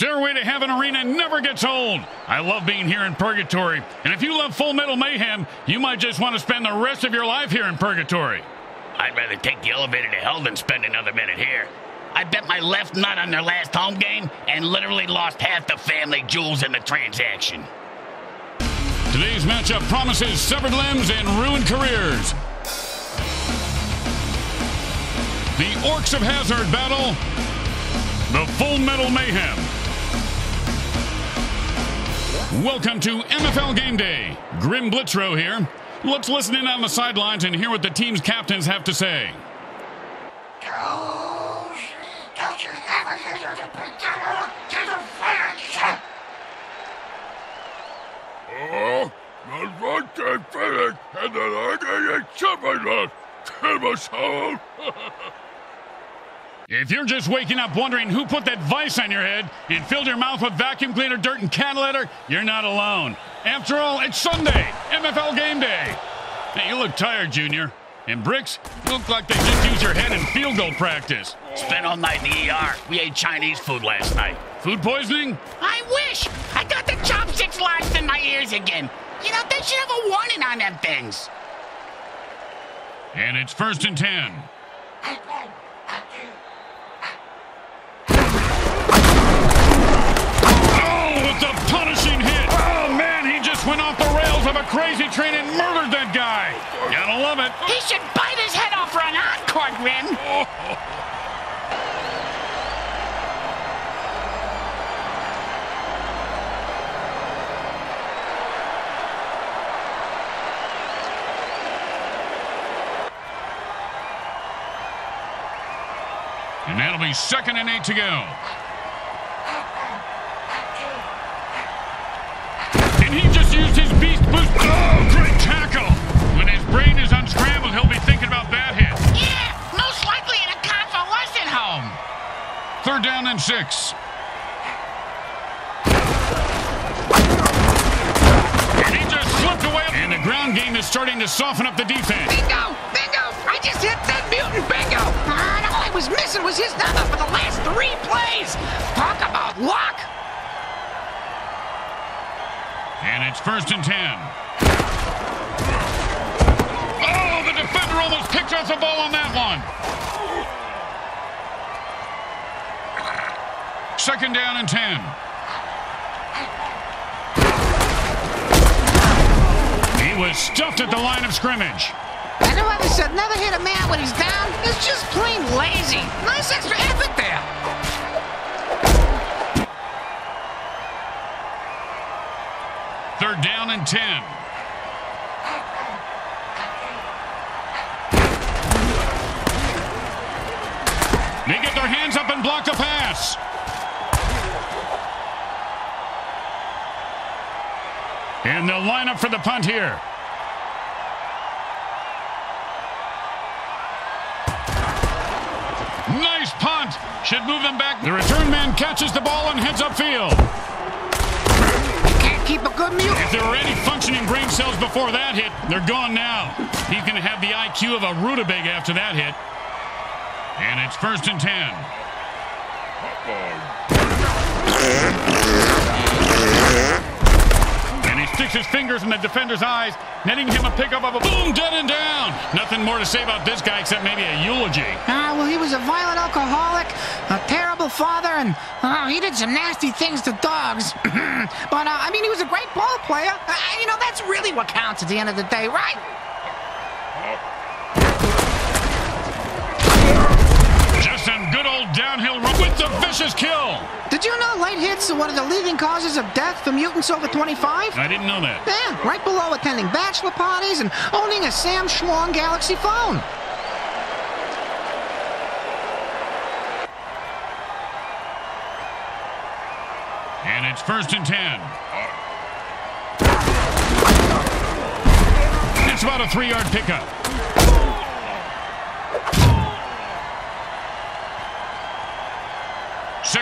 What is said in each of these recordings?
Stairway to Heaven Arena never gets old. I love being here in Purgatory. And if you love Full Metal Mayhem, you might just want to spend the rest of your life here in Purgatory. I'd rather take the elevator to hell than spend another minute here. I bet my left nut on their last home game and literally lost half the family jewels in the transaction. Today's matchup promises severed limbs and ruined careers. The Orcs of Hazzard battle the Full Metal Mayhem. Welcome to MFL Game Day. Grim Blitzrow here. Let's listen in on the sidelines and hear what the team's captains have to say. Don't you ever hear the potato to the fence? Oh, the road came finished, If you're just waking up wondering who put that vice on your head and filled your mouth with vacuum cleaner, dirt, and cat litter, you're not alone. After all, it's Sunday, MFL game day. Hey, you look tired, Junior. And Bricks, you look like they just used your head in field goal practice. Spent all night in the ER. We ate Chinese food last night. Food poisoning? I wish! I got the chopsticks lodged in my ears again. You know, they should have a warning on them things. And it's first and ten. of a crazy train and murdered that guy. Gotta love it. He should bite his head off for an encore, Grim. And that'll be second and eight to go. Six. And he just slipped away. And the ground game is starting to soften up the defense. Bingo! Bingo! I just hit that mutant bingo! And all I was missing was his number for the last three plays! Talk about luck! And it's first and ten. Oh, the defender almost picked off the ball on that one. Second down and ten. He was stuffed at the line of scrimmage. I know others said never hit a man when he's down. It's just plain lazy. Nice extra effort there. Third down and 10. They get their hands up and block the pass. And they'll line up for the punt here. Nice punt. Should move them back. The return man catches the ball and heads upfield. If there were any functioning brain cells before that hit, they're gone now. He's going to have the IQ of a rutabaga after that hit. And it's first and ten. And he uh-huh. Sticks his fingers in the defender's eyes, netting him a pickup of a boom, dead and down. Nothing more to say about this guy except maybe a eulogy. Ah, well, he was a violent alcoholic, a terrible father, and uh, he did some nasty things to dogs. but, uh, I mean, he was a great ball player. Uh, you know, that's really what counts at the end of the day, right? Just some good old downhill run with the vicious kill. Did you know light hits are one of the leading causes of death for mutants over 25? I didn't know that. Yeah, right below attending bachelor parties and owning a Sam Schlong Galaxy phone. And it's first and ten. It's about a three-yard pickup.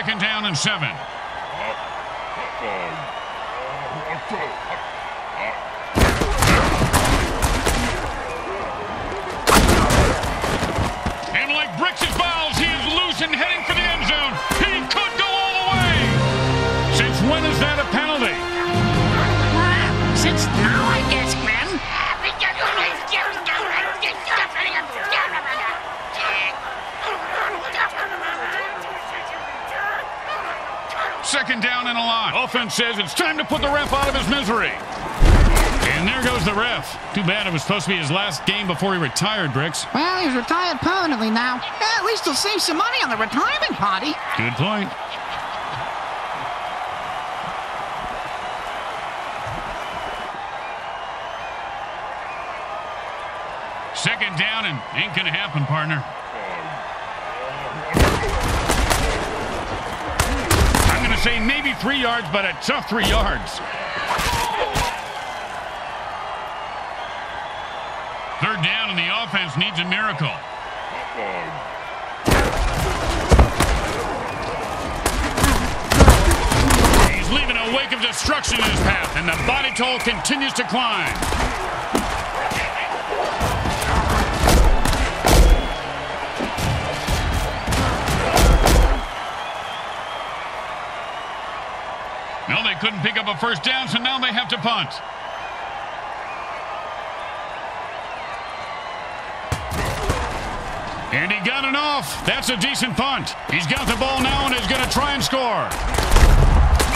Second down and seven. And like bricks his balls, he is loose and heading for the Offense says it's time to put the ref out of his misery. And there goes the ref. Too bad it was supposed to be his last game before he retired, Bricks. Well, he's retired permanently now. At least he'll save some money on the retirement party. Good point. Second down and ain't gonna happen, partner. I'm gonna say maybe three yards, but a tough three yards. Third down, and the offense needs a miracle. He's leaving a wake of destruction in his path, and the body toll continues to climb. A first down, so now they have to punt. And he got it off. That's a decent punt. He's got the ball now and is going to try and score.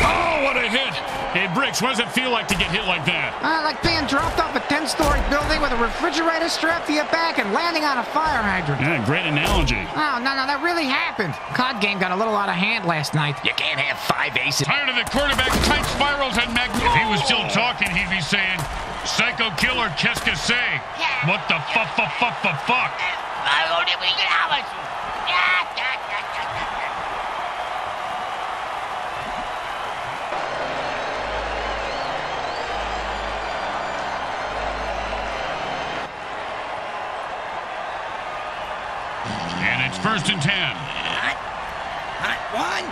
Oh, what a hit. Hey, Bricks, what does it feel like to get hit like that? Uh, like being dropped off a 10-story building with a refrigerator strapped to your back and landing on a fire hydrant. Yeah, great analogy. Oh, no, no, that really happened. COD game got a little out of hand last night. You can't have five aces. Tired of the quarterback tight spirals and mag. If he was still talking, he'd be saying, Psycho killer, qu'est-ce que c'est? What the fuck, fuck, fuck, fuck, fuck? First and ten. Hot, hot one.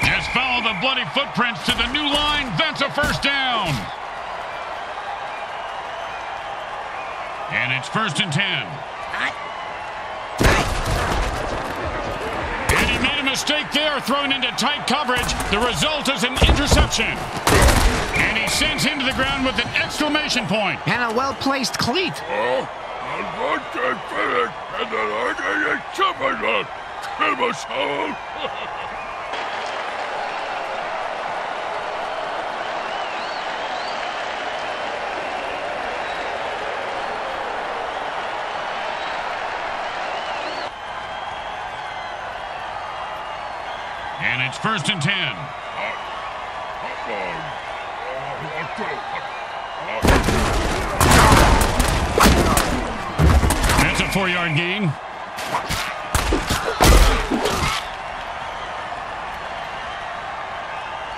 Just follow the bloody footprints to the new line. That's a first down. And it's first and ten. Hot, And he made a mistake there, throwing into tight coverage. The result is an interception. And he sends him to the ground with an exclamation point. And a well-placed cleat. Oh, I want to finish, and then I get something left. Kill myself. And it's first and ten. Ah, That's a four-yard gain.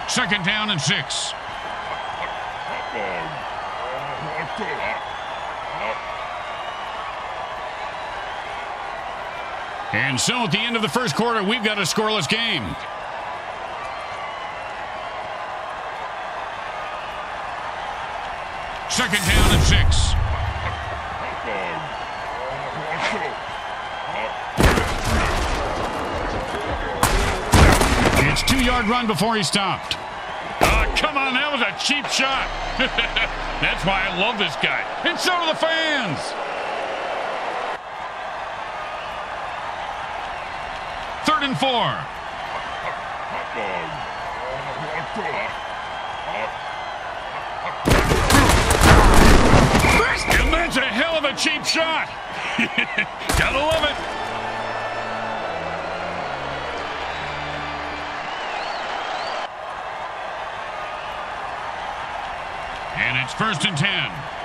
Second down and six. And so at the end of the first quarter, we've got a scoreless game. Second down and six. It's two-yard run before he stopped. Oh, come on, that was a cheap shot. That's why I love this guy. And so do the fans. Third and four. Cheap shot. Gotta love it. And it's first and ten.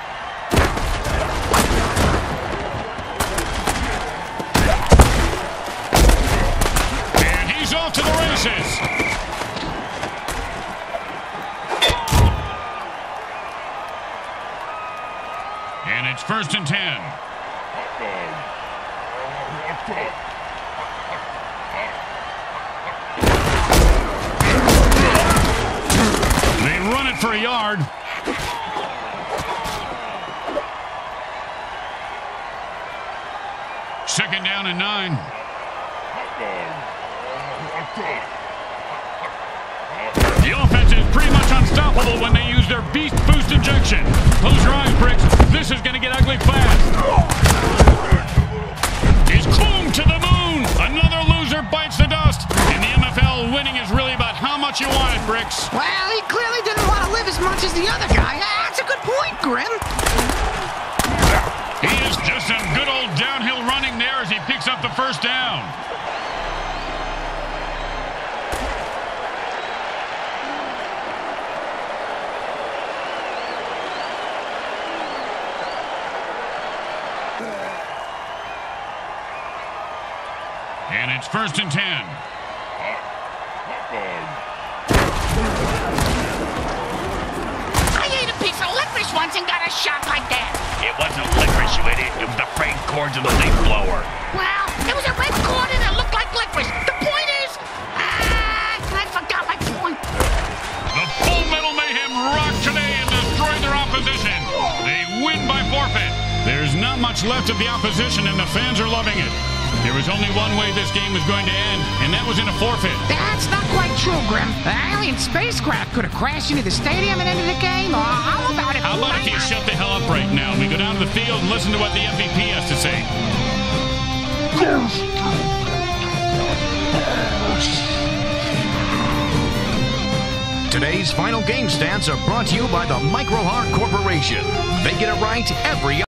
First and ten. They run it for a yard. Second down and nine. The offense is pretty much unstoppable when they use their beast boost injection. Close your eyes, Bricks. This is going to get ugly fast. He's cloomed to the moon. Another loser bites the dust. And the MFL winning is really about how much you want it, Bricks. Well, he clearly it's first and ten. I ate a piece of licorice once and got a shock like that. It wasn't licorice, you idiot. It was the frayed cords of the leaf blower. Well, it was a red cord and it looked like licorice. The point is... Ah, I forgot my point. The Full Metal Mayhem rocked today and destroyed their opposition. They win by forfeit. There's not much left of the opposition, and the fans are loving it. There was only one way this game was going to end, and that was in a forfeit. That's not quite true, Grim. The alien spacecraft could have crashed into the stadium and ended the game. Oh, how about it? How about if you shut the hell up right now and we go down to the field and listen to what the MVP has to say? Today's final game stats are brought to you by the Micro Heart Corporation. They get it right every